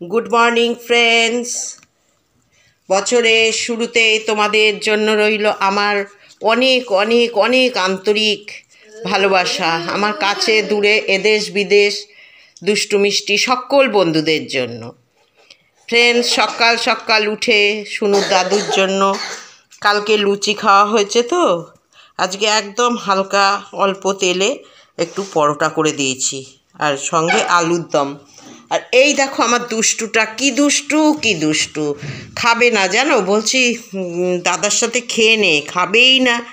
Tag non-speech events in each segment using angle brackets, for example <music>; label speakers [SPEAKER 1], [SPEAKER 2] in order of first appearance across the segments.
[SPEAKER 1] Good morning friends বছরের শুরুতে তোমাদের জন্য রইল আমার অনেক অনেক অনেক আন্তরিক ভালোবাসা। আমার কাছে, দূরে, এদেশ, বিদেশ, দুষ্টু, মিষ্টি সকল বন্ধুদের জন্য। ফ্রেন্ডস সকাল সকাল উঠে শুনু দাদুর জন্য কালকে লুচি খাওয়া হয়েছে তো। আজকে একদম হালকা অল্প তেলে একটু পরোটা করে দিয়েছি। আর সঙ্গে আলুর দম। এই দেখো আমার দুষ্টুটা, কি দুষ্টু কি দুষ্টু। খাবে না, জানো? বলছি দাদার সাথে খেয়ে নে, খাবেই না।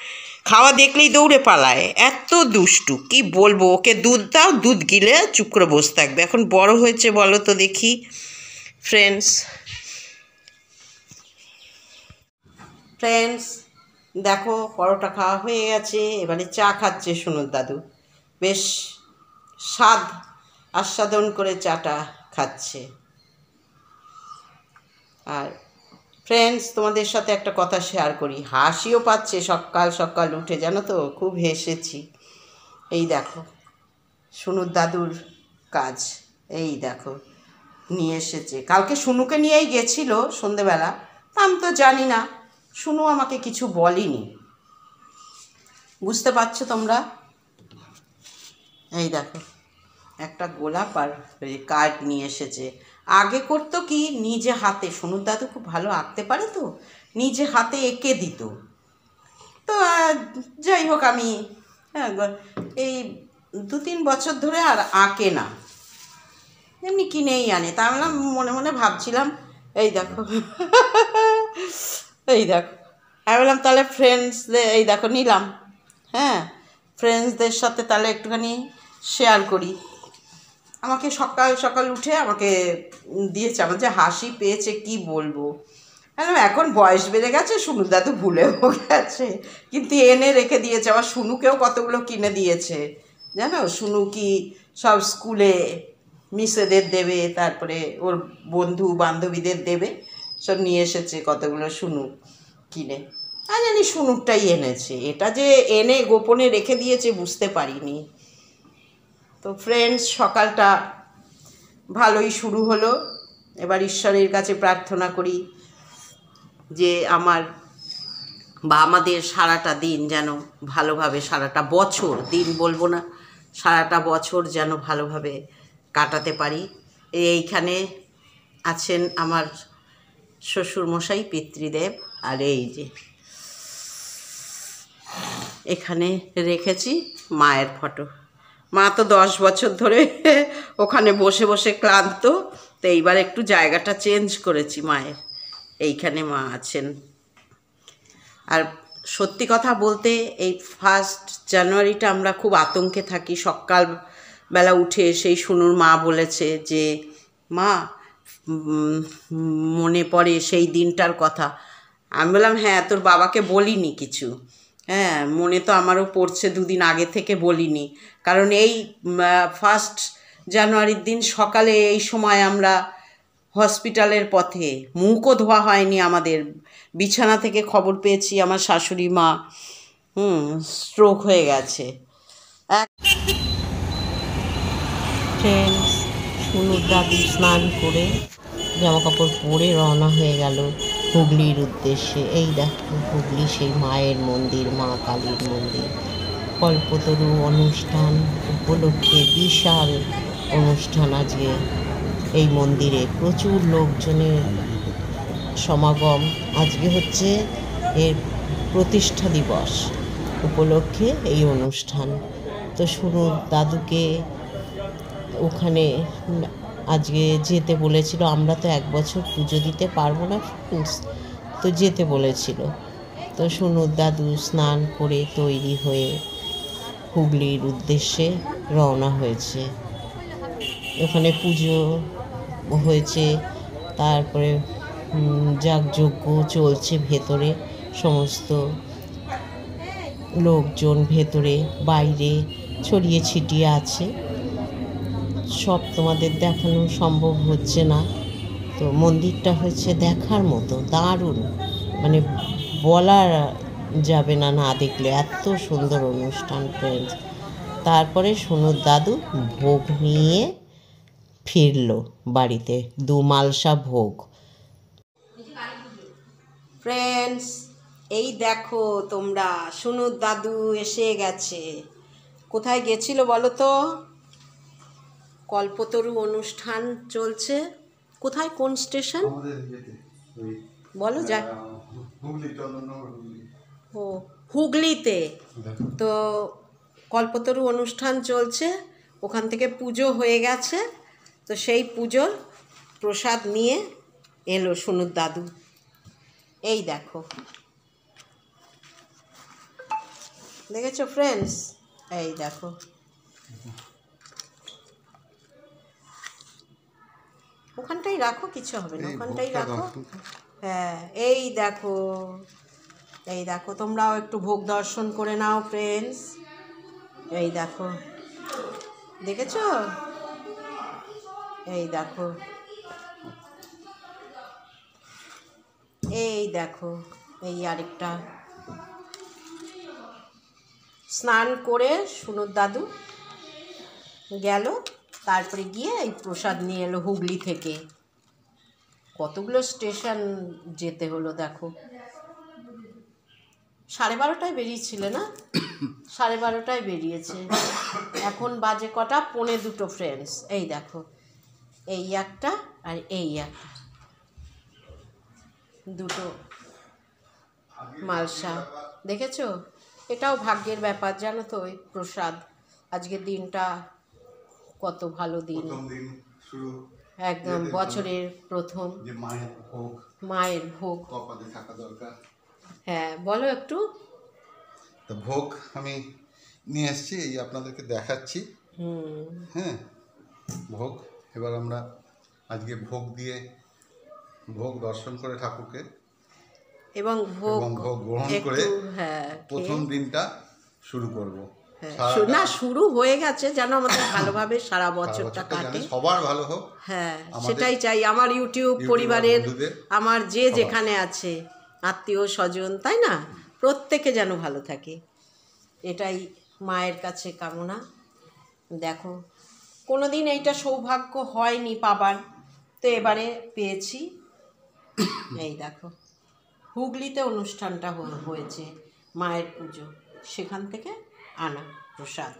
[SPEAKER 1] খাওয়া দেখলেই দৌড়ে পালায়। এত দুষ্টু, কি বলব? ওকে দুধ দাও, দুধ গিলে চুপ করে বসে থাকবে। এখন বড় হয়েছে বলো তো দেখি। ফ্রেন্ডস ফ্রেন্ডস দেখো, পরোটা খাওয়া হয়ে গেছে। এবারে চা খাচ্ছে সুনুর দাদু। বেশ স্বাদ আস্বাদন করে চাটা। খাচ্ছে। আর ফ্রেন্ডস তোমাদের সাথে একটা কথা শেয়ার করি। হাসিও পাচ্ছে সকাল সকাল উঠে, জানো তো? খুব হেসেছি। এই দেখো, সুনুর দাদুর কাজ। এই দেখো, নিয়ে এসেছে। কালকে সুনুকে নিয়েই গেছিল সন্ধেবেলা। আমি তো জানি না। সুনু আমাকে কিছু বলিনি। বুঝতে পারছ তোমরা? এই দেখো। একটা গোলাপ আর কার্ড নিয়ে এসেছে। আগে করতো কি, নিজে হাতে। সোনুর দাদু খুব ভালো আঁকতে পারে তো, নিজে হাতে এঁকে দিত। তো, যাই হোক আমি হ্যাঁ এই দু তিন বছর ধরে আর আঁকে না। এমনি কিনেই আনে। তা আমি মনে মনে ভাবছিলাম, এই দেখো। এই দেখো। আমি বললাম, তাহলে ফ্রেন্ডসদের এই দেখো, নিলাম। হ্যাঁ ফ্রেন্ডসদের সাথে তাহলে একটুখানি শেয়ার করি। আমাকে সকাল সকাল উঠে আমাকে দিয়েছে, আমার যে হাসি পেয়েছে, কি বলব? হ্যাঁ এখন বয়স বেড়ে গেছে, সুনু দাদু ভুলেও গেছে। কিন্তু এনে রেখে দিয়েছে, আবার সুনুকেও কতগুলো কিনে দিয়েছে। জানো, সুনু কি সব স্কুলে মিসেদের দেবে, তারপরে ওর বন্ধু, বান্ধবীদের দেবে, সব নিয়ে এসেছে কতগুলো সুনু কিনে। আর জানি সুনুরটাই এনেছে। এটা যে এনে গোপনে রেখে দিয়েছে, বুঝতে পারিনি। তো ফ্রেন্ডস সকালটা ভালোই শুরু হলো। এবার ঈশ্বরের কাছে প্রার্থনা করি যে আমার বা আমাদের সারাটা দিন যেন ভালোভাবে, সারাটা বছর, দিন বলব না, সারাটা বছর যেন ভালোভাবে কাটাতে পারি। এইখানে আছেন আমার শ্বশুরমশাই পিতৃদেব, আর এই যে এখানে রেখেছি মায়ের ফটো। মা তো দশ বছর ধরে <laughs> ওখানে বসে বসে ক্লান্ত। তো এইবার একটু জায়গাটা চেঞ্জ করেছি মায়ের। এইখানে মা আছেন। আর সত্যি কথা বলতে এই ফার্স্ট জানুয়ারিটা আমরা খুব আতঙ্কে থাকি। সকালবেলা উঠে সেই শুনুর মা বলেছে যে, মা মনে পড়ে সেই দিনটার কথা। আমি বললাম হ্যাঁ তোর বাবাকে বলিনি কিছু। হ্যাঁ মনে তো আমারও পড়ছে দুদিন আগে থেকে বলিনি। কারণ এই ফার্স্ট জানুয়ারির দিন সকালে এই সময় আমরা হসপিটালের পথে, মুখও ধোয়া হয়নি আমাদের। বিছানা থেকে খবর পেয়েছি আমার শাশুড়ি মা, হুম স্ট্রোক হয়ে গেছে। এক সুনুর দাদু স্নান করে জামা কাপড় পরে রওনা হয়ে গেল। হুগলির উদ্দেশ্যে। এই দেখো, হুগলি সেই মায়ের মন্দির, মা কালীর মন্দির। কল্পতরু অনুষ্ঠান উপলক্ষে বিশাল অনুষ্ঠান আজকে। এই মন্দিরে প্রচুর লোকজনের সমাগম। আজকে হচ্ছে এর প্রতিষ্ঠা দিবস উপলক্ষে এই অনুষ্ঠান। তো শুনুন, দাদুকে ওখানে আজকে যেতে বলেছিল আমরা তো এক বছর পুজো দিতে পারব না friends, তো যেতে বলেছিল। তো শুনুন দাদু স্নান করে তৈরি হয়ে হুগলির উদ্দেশ্যে রওনা হয়েছে। ওখানে পুজো হয়েছে তারপরে যাগযজ্ঞ চলছে ভেতরে সমস্ত লোকজন ভেতরে বাইরে ছড়িয়ে ছিটিয়ে আছে। সব তোমাদের দেখানো সম্ভব হচ্ছে না। তো মন্দিরটা হচ্ছে দেখার মতো, দারুণ। মানে বলা যাবে না না দেখলে। এত সুন্দর অনুষ্ঠান ফ্রেন্ডস তারপরে সোনুর দাদু ভোগ নিয়ে ফিরলো বাড়িতে, দু মালসা ভোগ। ফ্রেন্ডস এই দেখো তোমরা, সোনুর দাদু এসে গেছে। কোথায় গেছিল বলো তো? কল্পতরু অনুষ্ঠান চলছে। কোথায়? কোন স্টেশন? বলো যা ও হুগলিতে। তো কল্পতরু অনুষ্ঠান চলছে ওখান থেকে পুজো হয়ে গেছে। তো সেই পুজোর প্রসাদ নিয়ে এলো সুনুর দাদু। এই দেখো। দেখেছ ফ্রেন্ডস এই দেখো। ওখানটাই রাখো কিছু হবে না ওখানটাই রাখো। হ্যাঁ এই দেখো এই দেখো তোমরাও একটু ভোগ দর্শন করে নাও ফ্রেন্ডস এই দেখো দেখেছ? এই দেখো এই দেখো এই আরেকটা। স্নান করে সুনুর দাদু গেল। তারপরে গিয়ে এই প্রসাদ নিয়ে এলো হুগলি থেকে। কতগুলো স্টেশন যেতে হলো দেখো। সাড়ে বারোটায় বেরিয়েছিলে না? সাড়ে বারোটায় বেরিয়েছে। এখন বাজে কটা? পৌনে দুটো ফ্রেন্ডস এই দেখো। এই একটা আর এই একটা। দুটো। মালসা। দেখেছ? এটাও ভাগ্যের ব্যাপার, জানো তো ওই প্রসাদ। আজকের দিনটা কত ভালো দিন।
[SPEAKER 2] দিন শুরু।
[SPEAKER 1] একদম বছরের প্রথম।
[SPEAKER 2] যে মায়ের ভোগ।
[SPEAKER 1] মায়ের ভোগ।
[SPEAKER 2] কপালে থাকা দরকার।
[SPEAKER 1] হ্যাঁ বলো একটু।
[SPEAKER 2] তো ভোগ আমি নিয়ে এসেছি এই আপনাদেরকে দেখাচ্ছি। হ্যাঁ ভোগ। এবার আমরা আজকে ভোগ দিয়ে ভোগ দর্শন করে ঠাকুরকে
[SPEAKER 1] এবং ভোগ
[SPEAKER 2] ভোগ গ্রহণ করে
[SPEAKER 1] হ্যাঁ
[SPEAKER 2] প্রথম দিনটা শুরু করব।
[SPEAKER 1] না শুরু হয়ে গেছে যেন আমাদের <coughs> ভালোভাবে সারা বছরটা কাটে।
[SPEAKER 2] সবার ভালো হোক।
[SPEAKER 1] হ্যাঁ সেটাই চাই। আমার ইউটিউব পরিবারের আমার যে যেখানে আছে আত্মীয় স্বজন তাই না? প্রত্যেকে যেন ভালো থাকে। এটাই মায়ের কাছে কামনা। দেখো কোনো দিন এইটা সৌভাগ্য হয়নি পাবার। তো এবারে পেয়েছি। <coughs> এই দেখো হুগলিতে অনুষ্ঠানটা হয়ে- হয়েছে মায়ের পুজো। সেখান থেকে আনা প্রসাদ